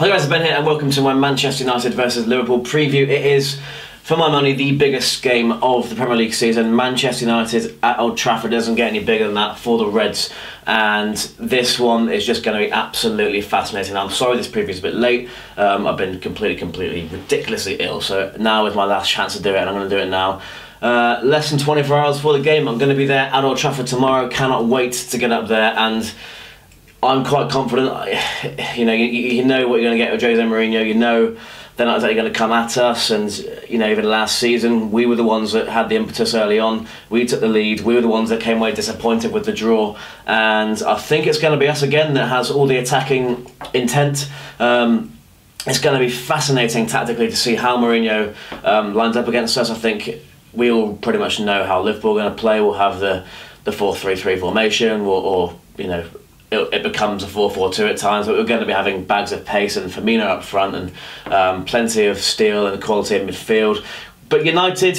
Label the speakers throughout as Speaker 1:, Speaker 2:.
Speaker 1: Hi guys, it's Ben here and welcome to my Manchester United versus Liverpool preview. It is, for my money, the biggest game of the Premier League season. Manchester United at Old Trafford doesn't get any bigger than that for the Reds and this one is just going to be absolutely fascinating. I'm sorry this preview is a bit late. Um, I've been completely, completely, ridiculously ill, so now is my last chance to do it and I'm going to do it now. Uh, less than 24 hours before the game, I'm going to be there at Old Trafford tomorrow. Cannot wait to get up there and I'm quite confident. You know, you, you know what you're going to get with Jose Mourinho. You know they're not exactly going to come at us. And you know, even last season, we were the ones that had the impetus early on. We took the lead. We were the ones that came away disappointed with the draw. And I think it's going to be us again that has all the attacking intent. Um, it's going to be fascinating tactically to see how Mourinho um, lines up against us. I think we all pretty much know how Liverpool are going to play. We'll have the the four three three formation, or, or you know it, it becomes a 4-4-2 at times, but we're going to be having bags of pace and Firmino up front and um, plenty of steel and quality in midfield. But United,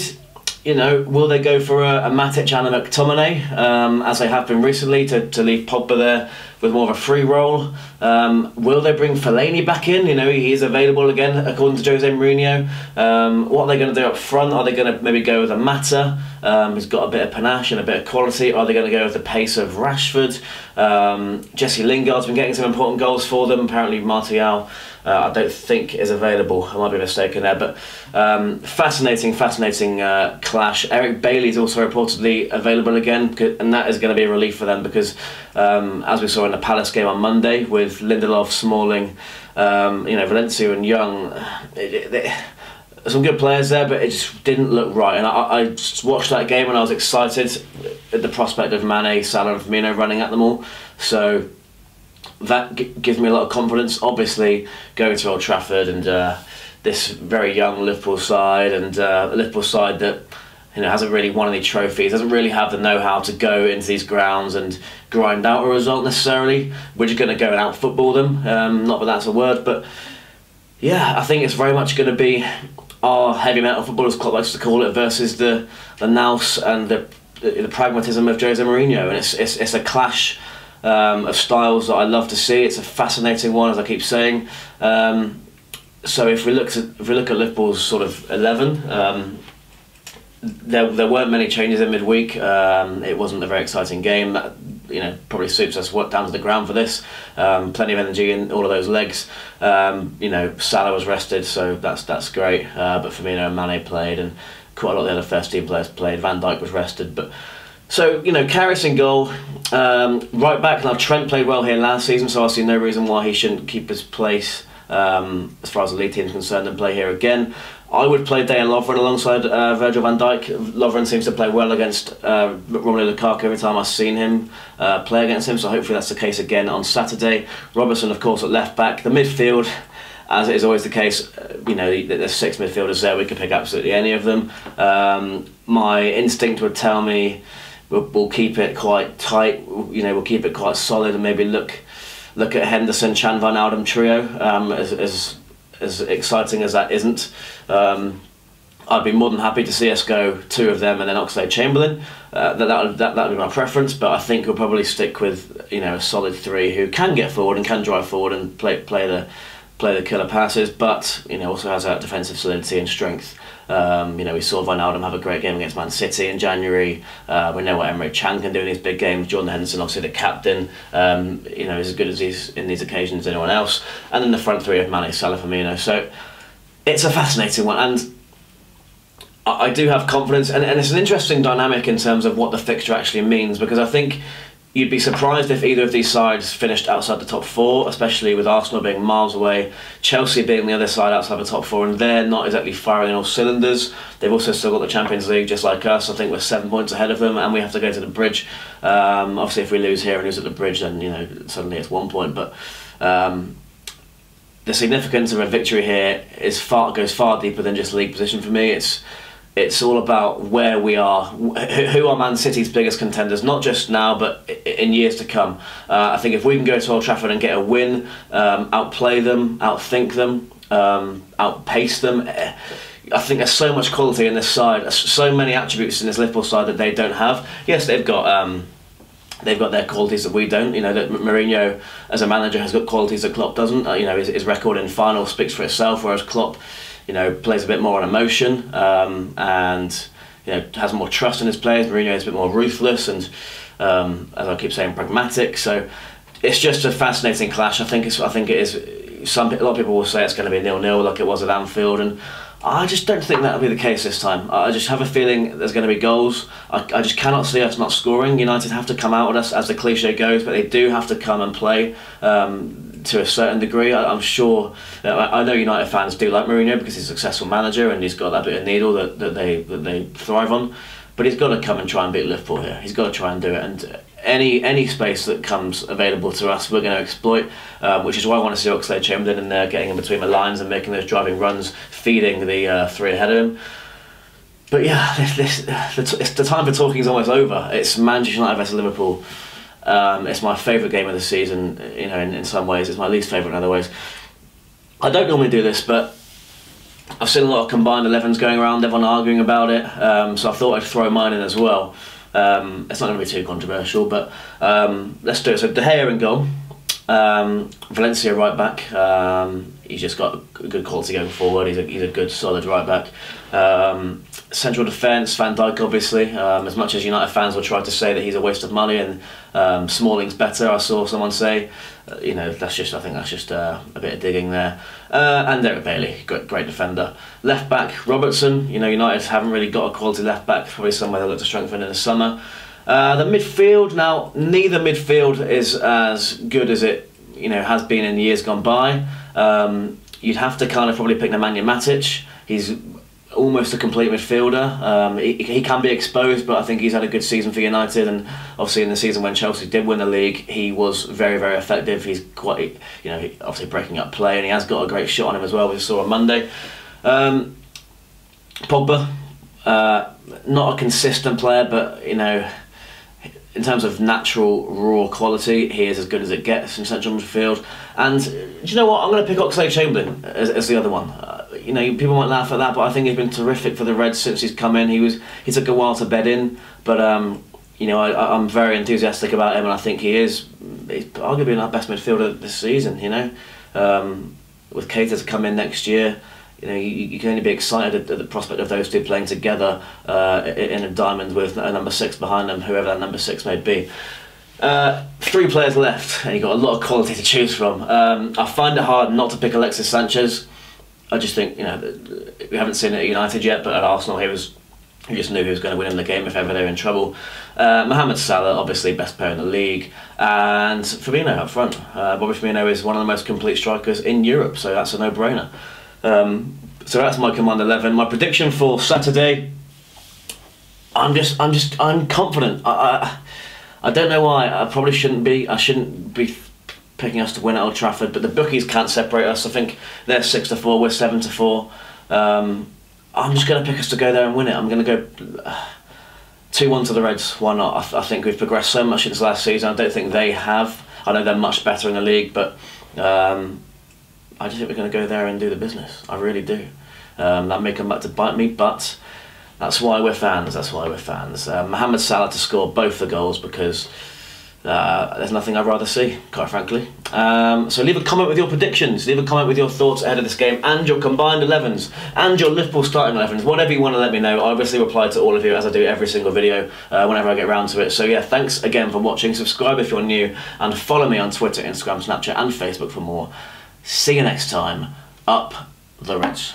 Speaker 1: you know, will they go for a, a Matic and a McTominay, um, as they have been recently, to, to leave Pogba there with more of a free role? Um, will they bring Fellaini back in? You know, he is available again, according to Jose Mourinho. Um, what are they going to do up front? Are they going to maybe go with a Mata, um, who's got a bit of panache and a bit of quality? Are they going to go with the pace of Rashford? Um, Jesse Lingard's been getting some important goals for them. Apparently, Martial uh, I don't think is available. I might be mistaken there, but um, fascinating, fascinating uh, clash. Eric Bailly is also reportedly available again, and that is going to be a relief for them because, um, as we saw in the Palace game on Monday with Lindelof, Smalling, um, you know Valencia and Young. It, it, it, some good players there, but it just didn't look right. And I, I watched that game and I was excited at the prospect of Mane, Salah, and Firmino running at them all. So that g- gives me a lot of confidence. Obviously, going to Old Trafford and uh, this very young Liverpool side, and uh, Liverpool side that you hasn't really won any trophies, doesn't really have the know-how to go into these grounds and grind out a result necessarily. We're just going to go and out football them. Um, not that that's a word, but yeah, I think it's very much going to be our heavy metal football as Klopp likes to call it versus the the nous and the, the, the pragmatism of Jose Mourinho, and it's it's, it's a clash um, of styles that I love to see. It's a fascinating one, as I keep saying. Um, so if we look at if we look at Liverpool's sort of eleven, um, there there weren't many changes in midweek. Um, it wasn't a very exciting game. That, you know, probably suits us down to the ground for this. Um, plenty of energy in all of those legs. Um, you know, Salah was rested, so that's that's great. Uh, but Firmino and Mane played, and quite a lot of the other first team players played. Van Dijk was rested, but so, you know, Karius in goal, um, right back. Now, Trent played well here last season, so I see no reason why he shouldn't keep his place um, as far as the league team is concerned and play here again. I would play Dejan Lovren alongside uh, Virgil van Dijk. Lovren seems to play well against uh, Romelu Lukaku every time I've seen him uh, play against him, so hopefully that's the case again on Saturday. Robertson, of course, at left back. The midfield, as is always the case, uh, you know, there's six midfielders there. We could pick absolutely any of them. Um, my instinct would tell me we'll, we'll keep it quite tight. You know, we'll keep it quite solid and maybe look look at Henderson, Can Van Wijnaldum trio. Um, as, as as exciting as that isn't. Um, I'd be more than happy to see us go two of them and then Oxlade Chamberlain. Uh, that would, that would be my preference, but I think we'll probably stick with you know a solid three who can get forward and can drive forward and play play the play the killer passes, but you know also has that defensive solidity and strength. Um, you know, we saw Wijnaldum have a great game against Man City in January. Uh, we know what Emre Can can do in these big games. Jordan Henderson, obviously the captain, um, you know, is as good as he's in these occasions as anyone else. And then the front three of Mane, Salah, Firmino. So it's a fascinating one, and I, I do have confidence, and, and it's an interesting dynamic in terms of what the fixture actually means because I think You'd be surprised if either of these sides finished outside the top four, especially with Arsenal being miles away, Chelsea being the other side outside the top four, and they're not exactly firing all cylinders. They've also still got the Champions League just like us. I think we're seven points ahead of them, and we have to go to the bridge. Um, obviously, if we lose here and lose at the bridge, then you know suddenly it's one point. But um, the significance of a victory here is far goes far deeper than just league position for me. It's it's all about where we are, who are Man City's biggest contenders, not just now, but in years to come. Uh, I think if we can go to Old Trafford and get a win, um, outplay them, outthink them, um, outpace them, eh, I think there's so much quality in this side, so many attributes in this Liverpool side that they don't have. Yes, they've got. Um, they've got their qualities that we don't. You know that Mourinho as a manager has got qualities that Klopp doesn't. Uh, you know his, his record in final speaks for itself, whereas Klopp, you know, plays a bit more on emotion um, and you know has more trust in his players. Mourinho is a bit more ruthless and, um, as I keep saying, pragmatic. So it's just a fascinating clash. I think it's I think it is. Some a lot of people will say it's going to be nil nil like it was at Anfield and. I just don't think that'll be the case this time. I just have a feeling there's going to be goals. I, I just cannot see us not scoring. United have to come out with us, as the cliche goes, but they do have to come and play um, to a certain degree. I, am sure. Know, I, I know United fans do like Mourinho because he's a successful manager and he's got that bit of needle that, that they that they thrive on. But he's got to come and try and beat Liverpool here. He's got to try and do it. And any any space that comes available to us, we're going to exploit. Um, which is why I want to see Oxlade Chamberlain in there, getting in between the lines and making those driving runs, feeding the uh, three ahead of him. But yeah, this, this, the, the time for talking is almost over. It's Manchester United versus Liverpool. Um, it's my favourite game of the season. You know, in, in some ways, it's my least favourite in other ways. I don't normally do this, but I've seen a lot of combined 11s going around, everyone arguing about it, um, so I thought I'd throw mine in as well. Um, it's not going to be too controversial, but um, let's do it. So De Gea in goal, um, Valencia right back. Um, he's just got a good quality going forward. He's a, he's a good solid right back. Um, central defence, Van Dijk obviously. Um, as much as United fans will try to say that he's a waste of money and um, Smalling's better, I saw someone say. Uh, you know, that's just I think that's just uh, a bit of digging there. Uh, and Eric Bailly, great, great defender. Left back Robertson. You know, United haven't really got a quality left back. Probably somewhere they'll look to strengthen in the summer. Uh, the midfield now, neither midfield is as good as it you know has been in years gone by. Um, you'd have to kind of probably pick Nemanja Matic. He's almost a complete midfielder. Um, he, he can be exposed, but I think he's had a good season for United. And obviously, in the season when Chelsea did win the league, he was very, very effective. He's quite, you know, obviously breaking up play, and he has got a great shot on him as well. We saw on Monday. Um, Pogba, uh, not a consistent player, but you know in terms of natural raw quality, he is as good as it gets in central midfield. And do you know what? I'm going to pick Oxlade Chamberlain as, as the other one. Uh, you know, people might laugh at that, but I think he's been terrific for the Reds since he's come in. He was he took a while to bed in, but um, you know, I, am very enthusiastic about him, and I think he is he's arguably our best midfielder this season. You know, um, with Keita to come in next year you know, you, you, can only be excited at, the prospect of those two playing together uh, in a diamond with a number six behind them, whoever that number six may be. Uh, three players left, and you've got a lot of quality to choose from. Um, I find it hard not to pick Alexis Sanchez. I just think, you know, we haven't seen it at United yet, but at Arsenal he was he just knew he was going to win in the game if ever they were in trouble. Uh, Mohamed Salah, obviously best player in the league, and Firmino up front. Uh, Bobby Firmino is one of the most complete strikers in Europe, so that's a no-brainer. Um, so that's my command eleven. My prediction for Saturday. I'm just, I'm just, I'm confident. I, I, I don't know why. I probably shouldn't be. I shouldn't be picking us to win at Old Trafford, but the bookies can't separate us. I think they're six to four. We're seven to four. Um, I'm just going to pick us to go there and win it. I'm going to go. Uh, 2 1 to the Reds, why not? I, I, think we've progressed so much since last season. I don't think they have. I know they're much better in the league, but um, I just think we're going to go there and do the business. I really do. Um, that may come back to bite me, but that's why we're fans. That's why we're fans. Uh, Mohamed Salah to score both the goals because uh, there's nothing I'd rather see, quite frankly. Um, so leave a comment with your predictions, leave a comment with your thoughts ahead of this game and your combined 11s and your Liverpool starting 11s, whatever you want to let me know. I obviously reply to all of you as I do every single video uh, whenever I get around to it. So yeah, thanks again for watching. Subscribe if you're new and follow me on Twitter, Instagram, Snapchat and Facebook for more. See you next time. Up the Reds.